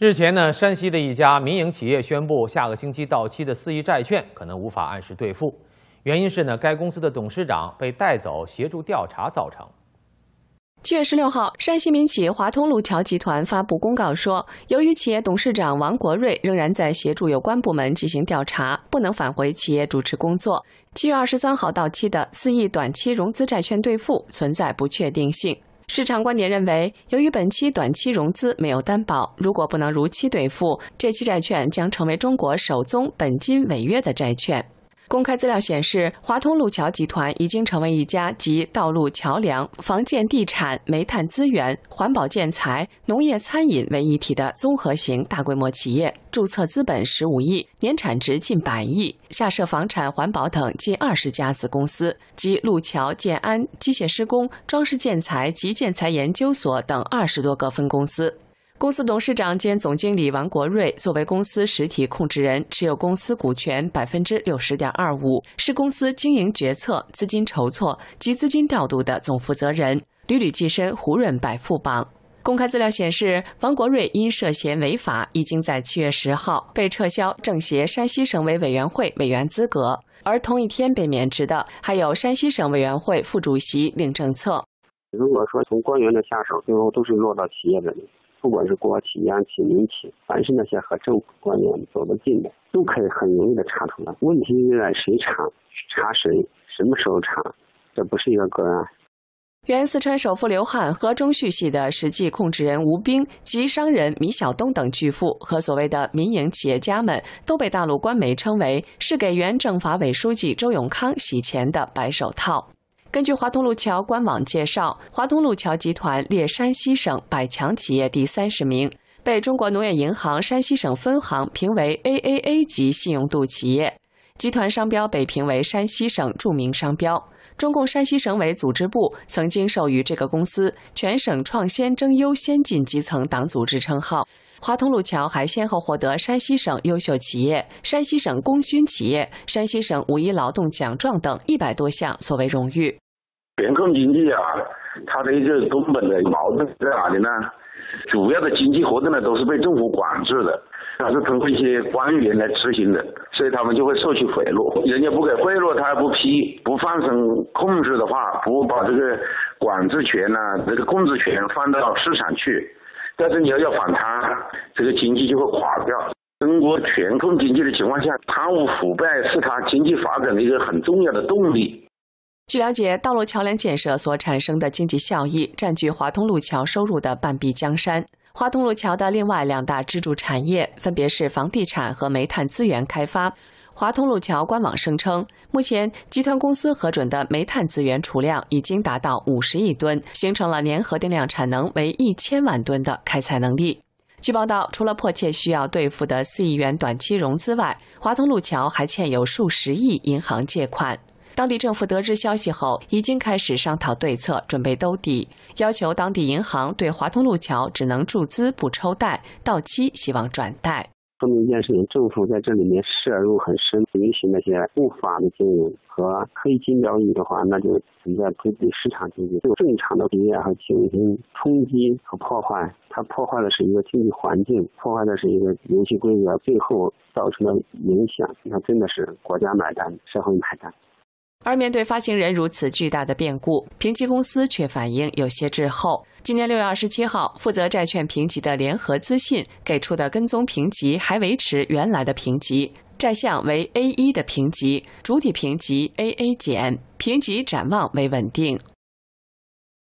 日前呢，山西的一家民营企业宣布，下个星期到期的四亿债券可能无法按时兑付，原因是呢，该公司的董事长被带走协助调查造成。七月十六号，山西民企华通路桥集团发布公告说，由于企业董事长王国瑞仍然在协助有关部门进行调查，不能返回企业主持工作。七月二十三号到期的四亿短期融资债券兑付存在不确定性。市场观点认为，由于本期短期融资没有担保，如果不能如期兑付，这期债券将成为中国首宗本金违约的债券。公开资料显示，华通路桥集团已经成为一家集道路、桥梁、房建、地产、煤炭资源、环保建材、农业、餐饮为一体的综合型大规模企业，注册资本十五亿，年产值近百亿，下设房产、环保等近二十家子公司，及路桥、建安、机械施工、装饰建材及建材研究所等二十多个分公司。公司董事长兼总经理王国瑞作为公司实体控制人，持有公司股权百分之六十点二五，是公司经营决策、资金筹措及资金调度的总负责人，屡屡跻身胡润百富榜。公开资料显示，王国瑞因涉嫌违法，已经在七月十号被撤销政协山西省委委员会委员资格，而同一天被免职的还有山西省委员会副主席令政策。如果说从官员的下手，最后都是落到企业这里。不管是国企、央企、民企，凡是那些和政府官员走得近的，都可以很容易的查出来。问题就在谁查？查谁？什么时候查？这不是一个个案。原四川首富刘汉和中续系的实际控制人吴斌及商人米晓东等巨富和所谓的民营企业家们，都被大陆官媒称为是给原政法委书记周永康洗钱的白手套。根据华通路桥官网介绍，华通路桥集团列山西省百强企业第三十名，被中国农业银行山西省分行评为 AAA 级信用度企业。集团商标被评为山西省著名商标。中共山西省委组织部曾经授予这个公司“全省创先争优先进基层党组织”称号。华通路桥还先后获得山西省优秀企业、山西省功勋企业、山西省五一劳动奖状等一百多项所谓荣誉。全控经济啊，它的一个根本的矛盾在哪里呢？主要的经济活动呢都是被政府管制的，它是通过一些官员来执行的，所以他们就会收取贿赂。人家不给贿赂，他还不批，不放松控制的话，不把这个管制权呢、这个控制权放到市场去。但是你要要反贪，这个经济就会垮掉。中国全控经济的情况下，贪污腐败是它经济发展的一个很重要的动力。据了解，道路桥梁建设所产生的经济效益占据华通路桥收入的半壁江山。华通路桥的另外两大支柱产业分别是房地产和煤炭资源开发。华通路桥官网声称，目前集团公司核准的煤炭资源储量已经达到五十亿吨，形成了年核电量产能为一千万吨的开采能力。据报道，除了迫切需要兑付的四亿元短期融资外，华通路桥还欠有数十亿银行借款。当地政府得知消息后，已经开始商讨对策，准备兜底，要求当地银行对华通路桥只能注资不抽贷，到期希望转贷。说明一件事情，政府在这里面涉入很深，允许那些不法的经营和黑金交易的话，那就存在不对市场经济对正常的经业和经营冲击和破坏。它破坏的是一个经济环境，破坏的是一个游戏规则，最后造成的影响，那真的是国家买单，社会买单。而面对发行人如此巨大的变故，评级公司却反应有些滞后。今年六月二十七号，负责债券评级的联合资信给出的跟踪评级还维持原来的评级，债项为 A 一的评级，主体评级 AA 减，评级展望为稳定。